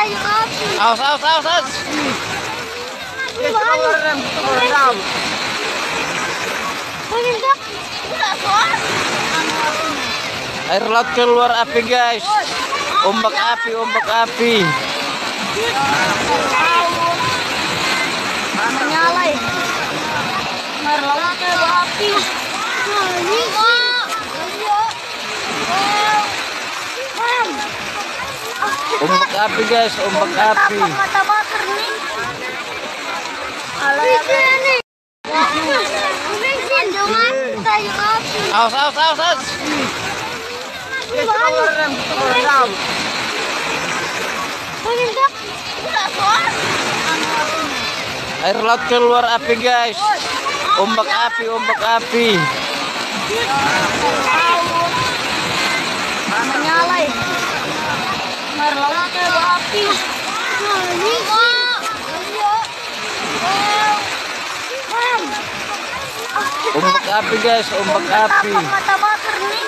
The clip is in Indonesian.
Awas, awas, awas. Air laut keluar api guys. Ombak api, ombak api. Ombak api guys, ombak api. Mata bakar nih. Awas, awas. Air laut keluar api guys. Ombak api, ombak api. Lautnya api. Ini Ombak api guys, ombak api. Mata bakar nih.